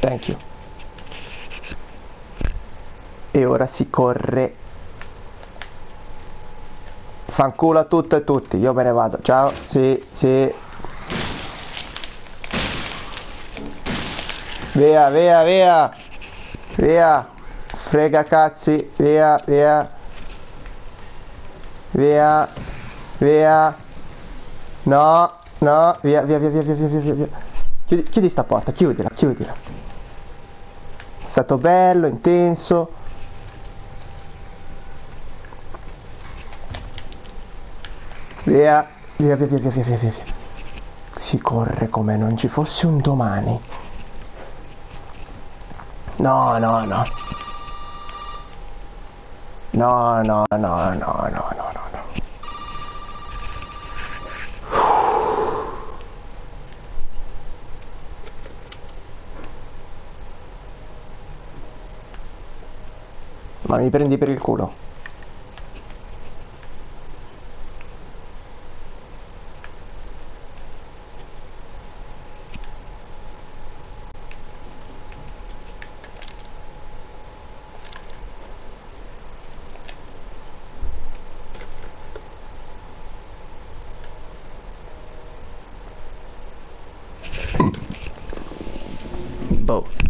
Thank you. E ora si corre. Fanculo a tutto e tutti, io me ne vado. Ciao, sì, sì. Via, via, via. Via. Frega cazzi, via, via. Via, via. No, no, via, via, via, via, via, via, via. Chiudi, chiudi sta porta, chiudila, chiudila. È stato bello, intenso. Via, via, via, via, via, via, via, via. Si corre come non ci fosse un domani. No, no, no. No, no, no, no, no, no. Ma mi prendi per il culo. Both.